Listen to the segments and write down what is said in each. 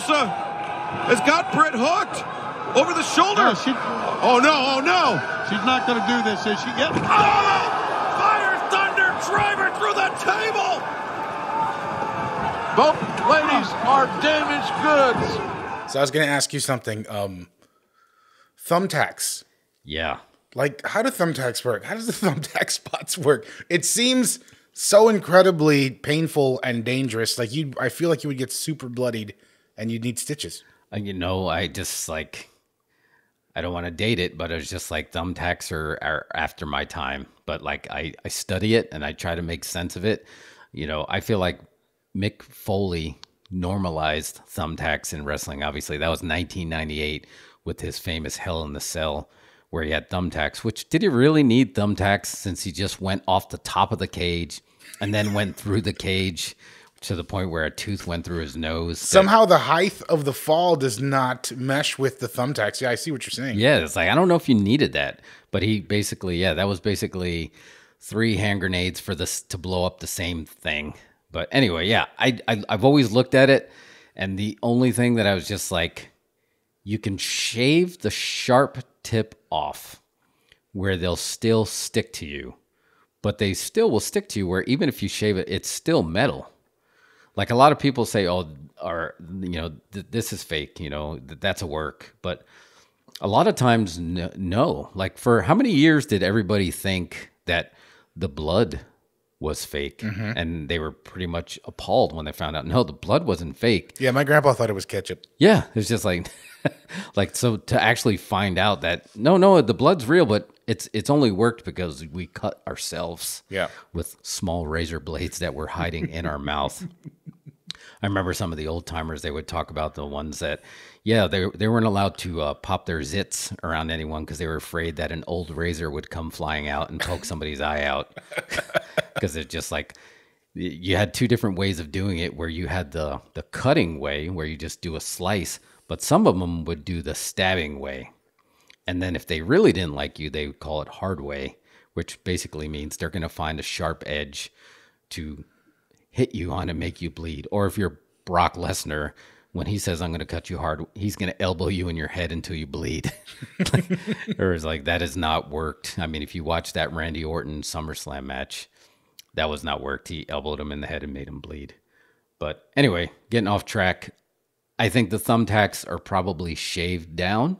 Rosa has got Britt hooked over the shoulder. No, she, oh no! Oh no! she's not going to do this, is she? Yep. Oh! Fire Thunder driver through the table. Both ladies are damaged goods. So I was going to ask you something. Um, thumbtacks. Yeah. Like, how do thumbtacks work? How does the thumbtack spots work? It seems so incredibly painful and dangerous. Like you, I feel like you would get super bloodied, and you'd need stitches. Uh, You know, I just like, I don't want to date it, but it's just like thumbtacks are, are after my time. But like, I, I study it and I try to make sense of it. You know, I feel like Mick Foley normalized thumbtacks in wrestling. Obviously, that was 1998 with his famous Hell in the Cell, where he had thumbtacks. Which did he really need thumbtacks since he just went off the top of the cage and then went through the cage to the point where a tooth went through his nose? Somehow the height of the fall does not mesh with the thumbtacks. Yeah, I see what you're saying. Yeah, it's like I don't know if you needed that, but he basically, yeah, that was basically three hand grenades for this to blow up the same thing. But anyway, yeah, I, I I've always looked at it, and the only thing that I was just like, you can shave the sharp tip off, where they'll still stick to you, but they still will stick to you. Where even if you shave it, it's still metal like a lot of people say oh or you know th- this is fake you know th- that's a work. But a lot of times n- no. Like for how many years did everybody think that the blood was fake? Mm-hmm. And they were pretty much appalled when they found out no the blood wasn't fake. Yeah, my grandpa thought it was ketchup. yeah it's just like like so to actually find out that no no the blood's real but it's it's only worked because we cut ourselves Yeah. with small razor blades that were hiding in our mouth I remember some of the old timers. They would talk about the ones that, yeah, they they weren't allowed to uh, pop their zits around anyone because they were afraid that an old razor would come flying out and poke somebody's eye out. Because it's just like you had two different ways of doing it. Where you had the the cutting way, where you just do a slice, but some of them would do the stabbing way. And then if they really didn't like you, they would call it hard way, which basically means they're going to find a sharp edge to hit you on and make you bleed. Or if you're Brock Lesnar, when he says I'm going to cut you hard, he's going to elbow you in your head until you bleed. or it's like that has not worked. I mean, if you watch that Randy Orton SummerSlam match, that was not worked. He elbowed him in the head and made him bleed. But anyway, getting off track. I think the thumbtacks are probably shaved down,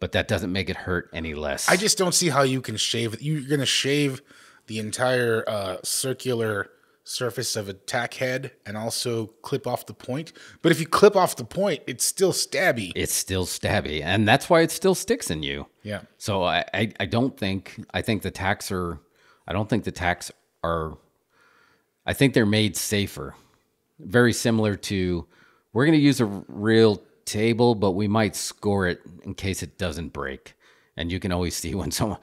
but that doesn't make it hurt any less. I just don't see how you can shave. You're going to shave the entire uh, circular surface of a tack head and also clip off the point. But if you clip off the point, it's still stabby. it's still stabby, and that's why it still sticks in you. Yeah. So I, I, I don't think I think the tacks are I don't think the tacks are I think they're made safer. Very similar to we're gonna use a real table, but we might score it in case it doesn't break. And you can always see when someone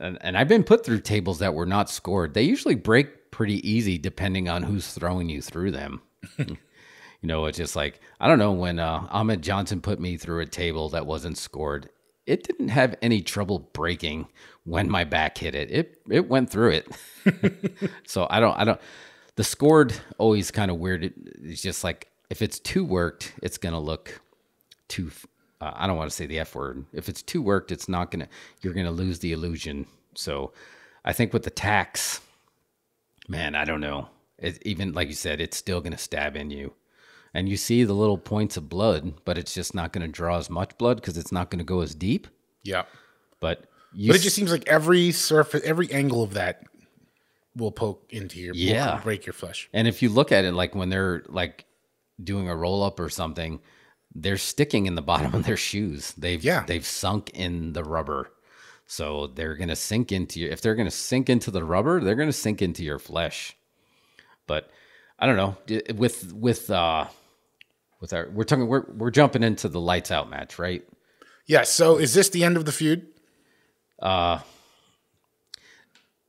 and, and I've been put through tables that were not scored. They usually break pretty easy depending on who's throwing you through them. you know, it's just like I don't know when uh, Ahmed Johnson put me through a table that wasn't scored. It didn't have any trouble breaking when my back hit it. It it went through it. so I don't I don't. The scored always kind of weird. It's just like if it's too worked, it's gonna look too. Uh, I don't want to say the f word. If it's too worked, it's not gonna. You're gonna lose the illusion. So I think with the tax, man, I don't know. It, even like you said, it's still going to stab in you. And you see the little points of blood, but it's just not going to draw as much blood because it's not going to go as deep. Yeah. But you But it just seems like every surface, every angle of that will poke into your, Yeah. break your flesh. And if you look at it, like when they're like doing a roll up or something, they're sticking in the bottom of their shoes. They've Yeah. they've sunk in the rubber, so they're gonna sink into you. If they're gonna sink into the rubber, they're gonna sink into your flesh. But I don't know with with uh with our we're talking we're we're jumping into the lights out match, right? Yeah. So is this the end of the feud?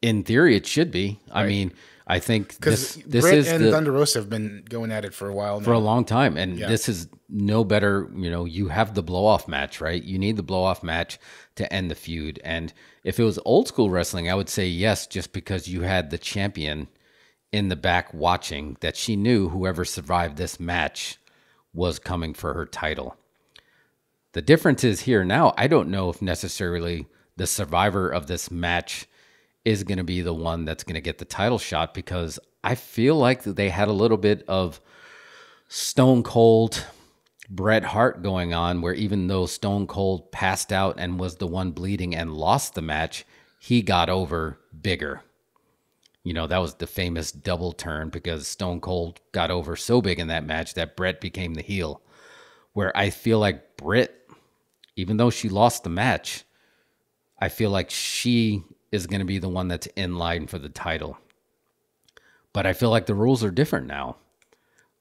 In theory, it should be. I mean, I think Because this this Britt is and the, Thunder Rosa have been going at it for a while now. for a long time. And Yeah. this is no better. You know, you have the blow off match, right? You need the blow off match to end the feud. And if it was old school wrestling, I would say yes, just because you had the champion in the back watching that she knew whoever survived this match was coming for her title. The difference is here now, I don't know if necessarily the survivor of this match is going to be the one that's going to get the title shot because I feel like they had a little bit of Stone Cold Bret Hart going on, where even though Stone Cold passed out and was the one bleeding and lost the match, he got over bigger. You know, that was the famous double turn because Stone Cold got over so big in that match that Bret became the heel. Where I feel like Britt, even though she lost the match, I feel like she is going to be the one that's in line for the title. But I feel like the rules are different now.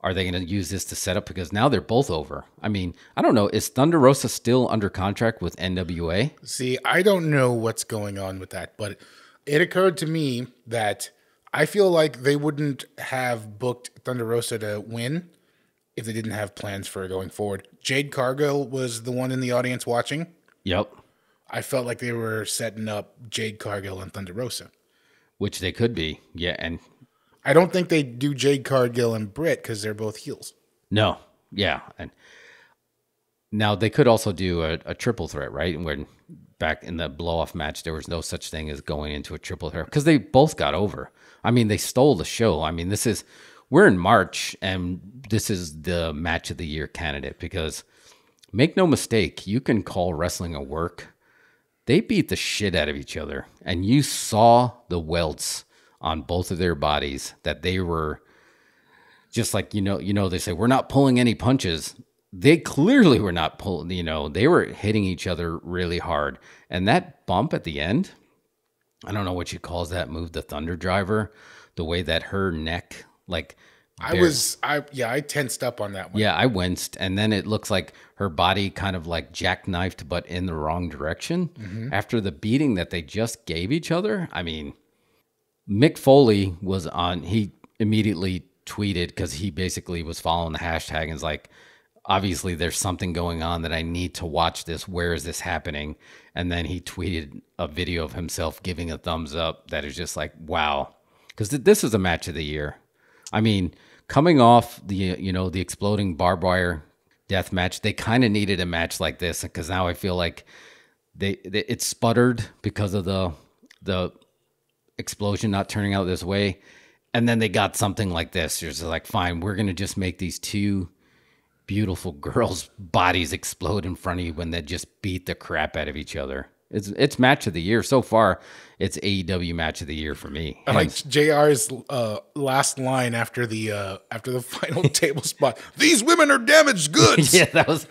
Are they going to use this to set up? Because now they're both over. I mean, I don't know. Is Thunder Rosa still under contract with NWA? See, I don't know what's going on with that, but it occurred to me that I feel like they wouldn't have booked Thunder Rosa to win if they didn't have plans for going forward. Jade Cargill was the one in the audience watching. Yep. I felt like they were setting up Jade Cargill and Thunder Rosa. Which they could be. Yeah. And I don't think they do Jade Cargill and Britt because they're both heels. no. Yeah. And now they could also do a, a triple threat, right? When back in the blow off match, there was no such thing as going into a triple threat because they both got over. I mean, they stole the show. I mean, this is, we're in March and this is the match of the year candidate because make no mistake, you can call wrestling a work. They beat the shit out of each other, and you saw the welts on both of their bodies that they were just like you know you know they say we're not pulling any punches. They clearly were not pulling you know they were hitting each other really hard. And that bump at the end i don't know what she calls that move the thunder driver the way that her neck like I bare- was, I yeah, I tensed up on that one. yeah i winced and then it looks like her body kind of like jackknifed but in the wrong direction mm-hmm. after the beating that they just gave each other i mean Mick Foley was on. He immediately tweeted because he basically was following the hashtag and was like, obviously there's something going on that I need to watch this. Where is this happening? And then he tweeted a video of himself giving a thumbs up that is just like, wow. Because th- this is a match of the year. I mean, coming off the you know the exploding barbed wire death match, they kind of needed a match like this because now I feel like they, they it sputtered because of the the explosion not turning out this way. And then they got something like this. You're just like, fine, we're to just make these two beautiful girls' bodies explode in front of you when they just beat the crap out of each other. It's it's match of the year so far. It's AEW match of the year for me. I like Jr's uh, last line after the uh, after the final table spot. These women are damaged goods. yeah, that was.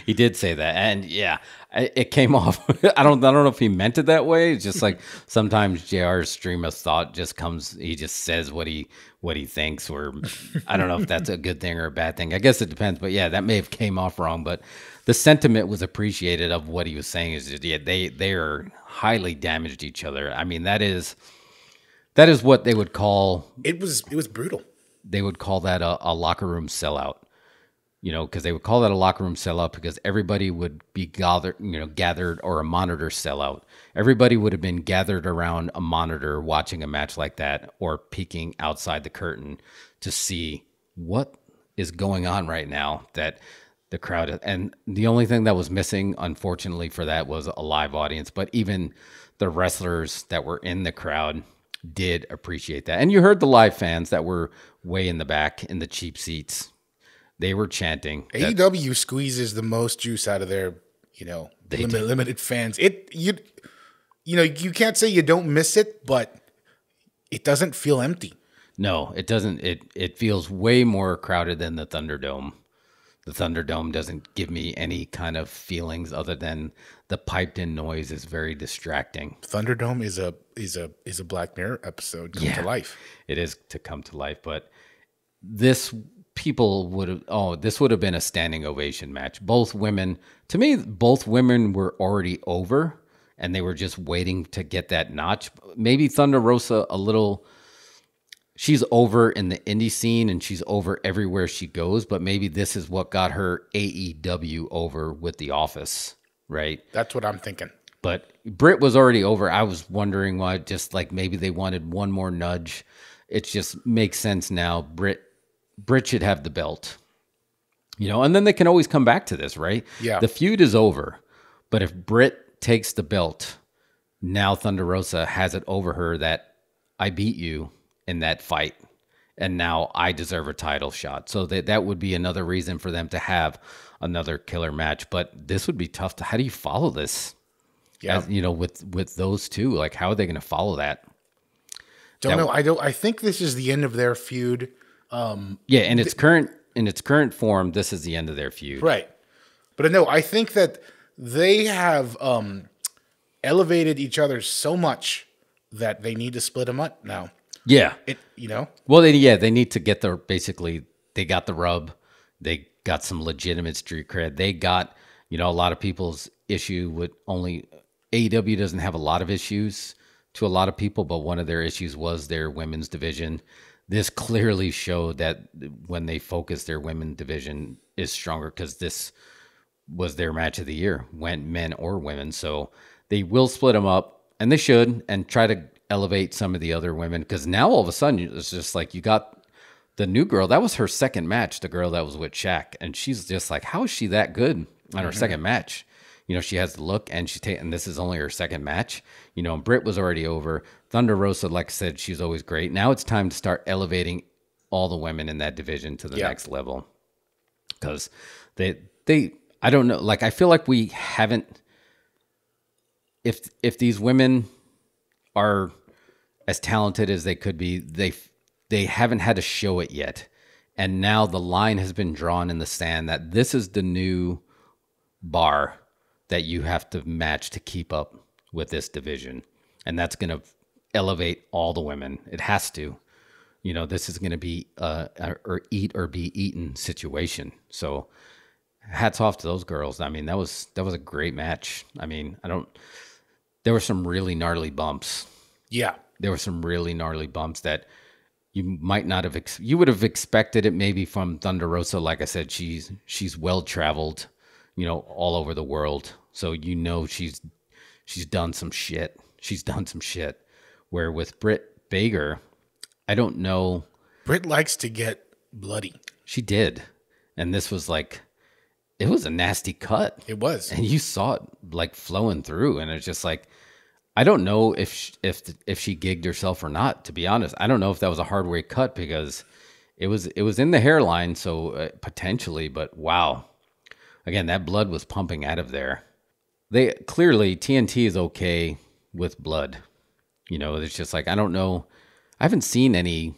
he did say that, and yeah, it came off. I don't. I don't know if he meant it that way. It's just like sometimes Jr's stream of thought just comes. He just says what he what he thinks, or I don't know if that's a good thing or a bad thing. I guess it depends. But yeah, that may have came off wrong. But the sentiment was appreciated of what he was saying. Is just yeah, they they are highly damaged each other. I mean, that is that is what they would call It was it was brutal. they would call that a, a locker room sellout. You know, because they would call that a locker room sellout because everybody would be gathered, you know, gathered or a monitor sellout. Everybody would have been gathered around a monitor watching a match like that or peeking outside the curtain to see what is going on right now that the crowd and the only thing that was missing unfortunately for that was a live audience but even the wrestlers that were in the crowd did appreciate that and you heard the live fans that were way in the back in the cheap seats they were chanting that- AEW squeezes the most juice out of their, you know, They limit, do. limited fans. It you you know, you can't say you don't miss it, but it doesn't feel empty. No, it doesn't. It it feels way more crowded than the Thunderdome. The Thunderdome doesn't give me any kind of feelings other than the piped in noise is very distracting. Thunderdome is a is a is a Black Mirror episode come Yeah. to life. It is to come to life, but this people would have oh, this would have been a standing ovation match. Both women, to me, both women were already over and they were just waiting to get that notch. Maybe Thunder Rosa a little she's over in the indie scene and she's over everywhere she goes, but maybe this is what got her AEW over with The Office, right? That's what I'm thinking. But Britt was already over. I was wondering why, just like maybe they wanted one more nudge. It just makes sense now. Britt Britt should have the belt. You know, and then they can always come back to this, right? Yeah. The feud is over. But if Britt takes the belt, now Thunder Rosa has it over her that I beat you in that fight and now I deserve a title shot. So that that would be another reason for them to have another killer match. But this would be tough to how do you follow this? Yeah. As- you know, with with those two, like how are they going to follow that? Don't that- know. I don't. I think this is the end of their feud. Yeah, in its current in its current form, this is the end of their feud. Right. But no, I think that they have um, elevated each other so much that they need to split them up now. Yeah. It, you know, Well, they, yeah, they need to get their basically they got the rub. They got some legitimate street cred. They got you know a lot of people's issue with only AEW doesn't have a lot of issues to a lot of people, but one of their issues was their women's division. This clearly showed that when they focus their women division is stronger because this was their match of the year, went men or women. So they will split them up, and they should, and try to elevate some of the other women. Because now all of a sudden it's just like you got the new girl. That was her second match. The girl that was with Shaq, and she's just like, how is she that good on her mm-hmm. second match? You know, she has the look, and she ta- and this is only her second match. You know, and Britt was already over. Thunder Rosa, like I said, she's always great. Now it's time to start elevating all the women in that division to the Yeah. next level because they they I don't know like I feel like we haven't if if these women are as talented as they could be they they haven't had to show it yet and now the line has been drawn in the sand that this is the new bar that you have to match to keep up with this division. And that's going to elevate all the women. It has to. You know this is going to be a, a or eat or be eaten situation. So hats off to those girls. I mean that was that was a great match. I mean i don't there were some really gnarly bumps. Yeah, there were some really gnarly bumps that you might not have ex- you would have expected it maybe from Thunder Rosa. Like I said she's she's well traveled you know all over the world so you know she's she's done some shit. She's done some shit. Where with Britt Baker I don't know. Britt likes to get bloody. she did. And this was like it was a nasty cut. It was. and you saw it like flowing through. And it's just like i don't know if sh- if if she gigged herself or not to be honest. I don't know if that was a hard way cut because it was it was in the hairline so uh, potentially but wow. Again that blood was pumping out of there they clearly tnt is okay with blood you know it's just like i don't know i haven't seen any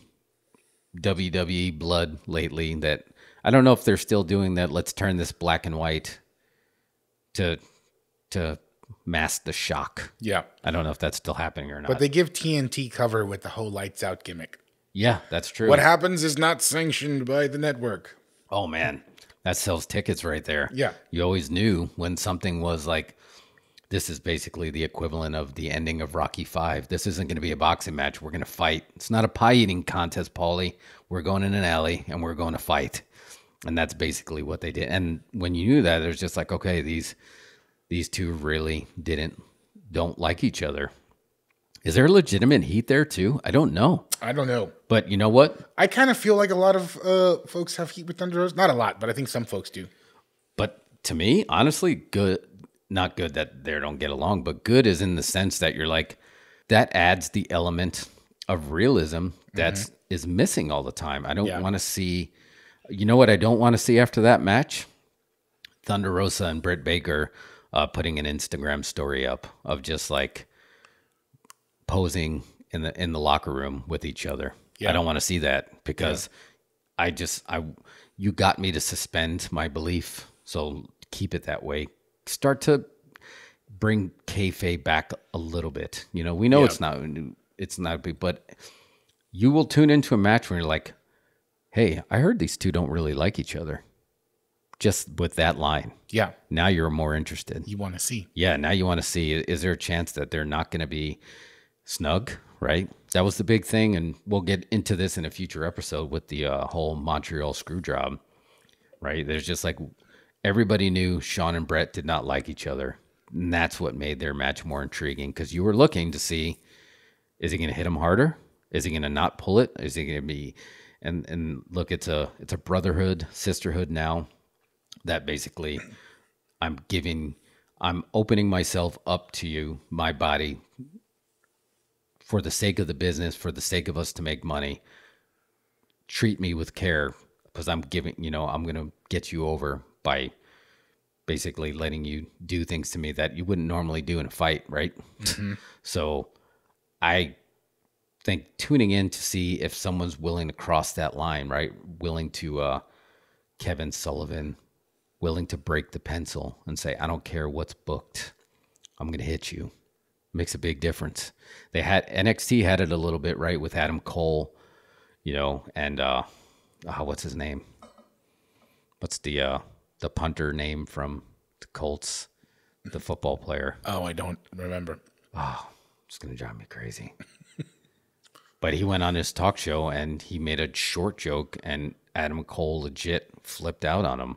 wwe blood lately that i don't know if they're still doing that let's turn this black and white to to mask the shock. Yeah. I don't know if that's still happening or not. But they give TNT cover with the whole lights out gimmick. yeah, that's true. What happens is not sanctioned by the network. oh man, that sells tickets right there. Yeah. you always knew when something was like. This is basically the equivalent of the ending of Rocky Five. This isn't going to be a boxing match. We're going to fight. It's not a pie eating contest, Paulie. We're going in an alley and we're going to fight, and that's basically what they did. And when you knew that, it was just like, okay, these these two really didn't don't like each other. Is there legitimate heat there too? I don't know. I don't know. But you know what? I kind of feel like a lot of uh, folks have heat with Thunder Rosa. Not a lot, but I think some folks do. But to me, honestly, good not good that they don't get along, but good is in the sense that you're like that adds the element of realism that's is missing all the time. I don't Yeah. want to see you know what I don't want to see after that match? Thunder Rosa and Britt Baker uh, putting an Instagram story up of just like posing in the in the locker room with each other. Yeah. I don't want to see that because I just I you got me to suspend my belief. So keep it that way. Start to bring kayfabe back a little bit. You know, we know Yeah. it's not it's not big, but you will tune into a match where you're like, "Hey, I heard these two don't really like each other." Just with that line, Yeah. now you're more interested. You want to see. Yeah, now you want to see is there a chance that they're not going to be snug, right? That was the big thing, and we'll get into this in a future episode with the uh, whole Montreal screw job, right? There's just like everybody knew Shawn and Bret did not like each other, and that's what made their match more intriguing because you were looking to see is he going to hit him harder? Is he going to not pull it? Is he going to be and and look, it's a it's a brotherhood, sisterhood now. That basically, I'm giving, I'm opening myself up to you, my body, for the sake of the business, for the sake of us to make money. Treat me with care because I'm giving, you know, I'm gonna get you over by basically letting you do things to me that you wouldn't normally do in a fight, right? so I think tuning in to see if someone's willing to cross that line, right? Willing to uh Kevin Sullivan, willing to break the pencil and say, I don't care what's booked. I'm gonna hit you. Makes a big difference. They had NXT had it a little bit, right, with Adam Cole, you know, and uh oh, what's his name? What's the uh the punter name from the Colts? The football player. Oh, I don't remember. Oh, It's gonna drive me crazy. but he went on his talk show and he made a short joke, and Adam Cole legit flipped out on him.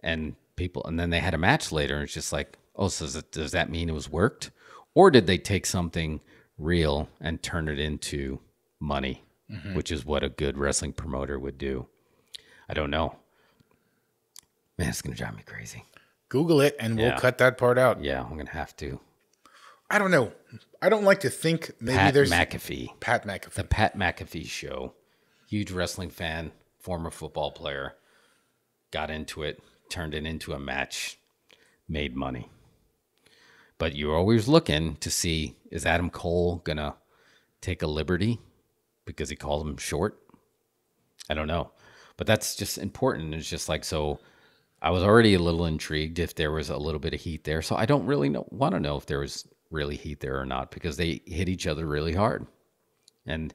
And people, and then they had a match later, and it's just like, oh, so does, it, does that mean it was worked, or did they take something real and turn it into money, mm-hmm. which is what a good wrestling promoter would do? I don't know. Man, it's gonna drive me crazy. Google it and we'll cut that part out. Yeah, I'm gonna have to. I don't know. I don't like to think maybe Pat there's McAfee. Pat McAfee. the. Pat McAfee show. Huge wrestling fan, former football player. Got into it, turned it into a match, made money. But you're always looking to see is Adam Cole gonna take a liberty because he called him short? I don't know. But that's just important. It's just like so I was already a little intrigued if there was a little bit of heat there. So I don't really know want to know if there was really heat there or not because they hit each other really hard. And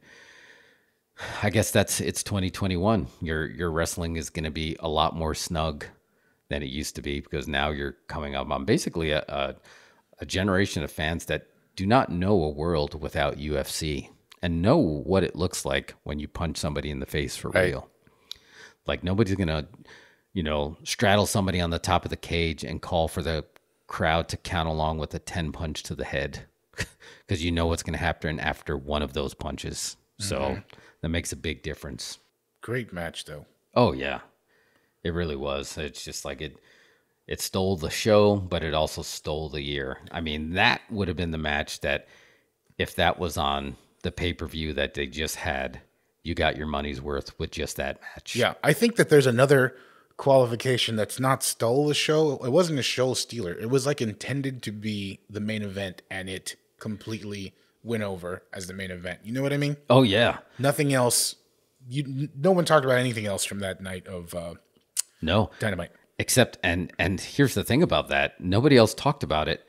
I guess that's it's 2021. Your your wrestling is going to be a lot more snug than it used to be because now you're coming up on basically a, a a generation of fans that do not know a world without UFC and know what it looks like when you punch somebody in the face for Right. real. Like nobody's gonna, you know, straddle somebody on the top of the cage and call for the crowd to count along with a 10 punch to the head because you know what's gonna happen after one of those punches. So mm-hmm. that makes a big difference. Great match though. Oh yeah, it really was. It's just like it. It stole the show, but it also stole the year. I mean, that would have been the match that, if that was on the pay per view that they just had, you got your money's worth with just that match. Yeah, I think that there's another qualification that's not stole the show. It wasn't a show stealer. It was like intended to be the main event, and it completely went over as the main event. You know what I mean? Oh yeah. Nothing else. You no one talked about anything else from that night of uh, No. Dynamite. Except and and here's the thing about that. Nobody else talked about it,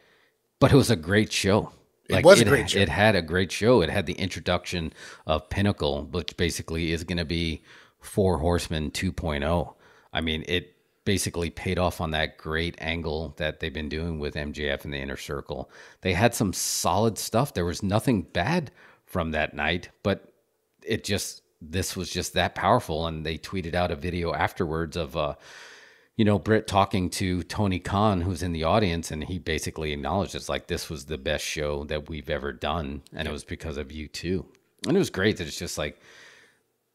but it was a great show. It was a great show. It had a great show. It had the introduction of Pinnacle, which basically is going to be Four Horsemen 2.0. I mean, it basically paid off on that great angle that they've been doing with MJF and the Inner Circle. They had some solid stuff. There was nothing bad from that night, but it just this was just that powerful and they tweeted out a video afterwards of uh you know Britt talking to Tony Khan who's in the audience and he basically acknowledged it's like this was the best show that we've ever done and it was because of you too. And it was great that it's just like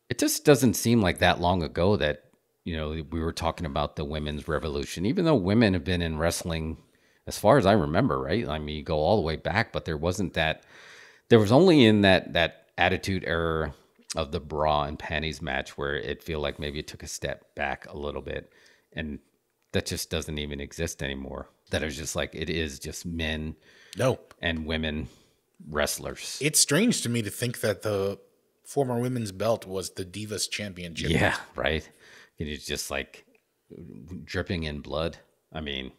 it just doesn't seem like that long ago that you know we were talking about the women's revolution even though women have been in wrestling as far as I remember right? I mean you go all the way back but there wasn't that there was only in that that attitude era of the bra and panties match where it feel like maybe it took a step back a little bit and that just doesn't even exist anymore. That is just like it is just men No, and women wrestlers. It's strange to me to think that the former women's belt was the Divas Championship. yeah right? And it's just like dripping in blood. I mean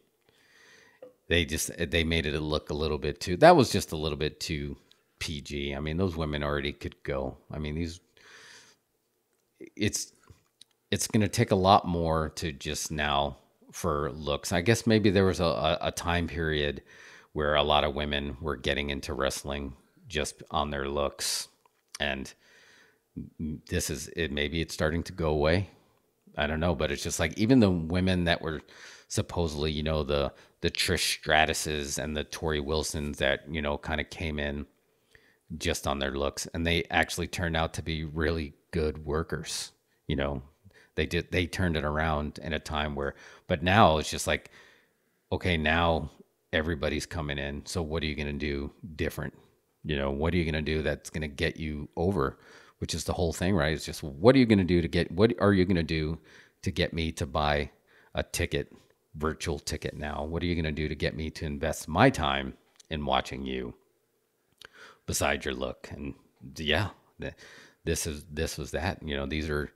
they just they made it look a little bit too that was just a little bit too pg i mean those women already could go. I mean these it's it's going to take a lot more to just now for looks i guess maybe there was a, a, time period where a lot of women were getting into wrestling just on their looks and this is it maybe it's starting to go away i don't know but it's just like even the women that were supposedly you know the the trish stratuses and the torrie wilsons that you know kind of came in just on their looks and they actually turned out to be really good workers. You know, they did they turned it around in a time where, but now it's just like, okay, now everybody's coming in. So what are you going to do different? You know, what are you going to do that's going to get you over? Which is the whole thing, right? It's just what are you going to do to get? What are you going to do to get me to buy a ticket, virtual ticket now? What are you going to do to get me to invest my time in watching you? Besides your look, and yeah, this is this was that. You know, these are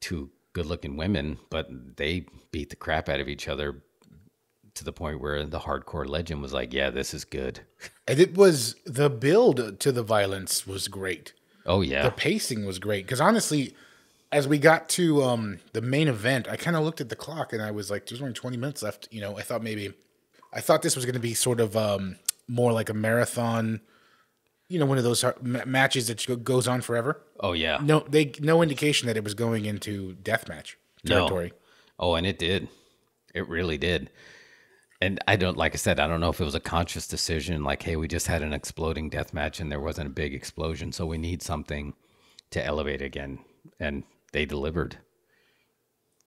two good-looking women, but they beat the crap out of each other to the point where the hardcore legend was like, "Yeah, this is good." And it was the build to the violence was great. Oh yeah, the pacing was great because honestly, as we got to um, the main event, I kind of looked at the clock and I was like, "There's only 20 minutes left." You know, I thought maybe, I thought this was going to be sort of um, more like a marathon. You know, one of those matches that goes on forever. Oh yeah. No, they no indication that it was going into death match territory. No. Oh, and it did. It really did and I don't like I said I don't know if it was a conscious decision like hey we just had an exploding death match and there wasn't a big explosion so we need something to elevate again and they delivered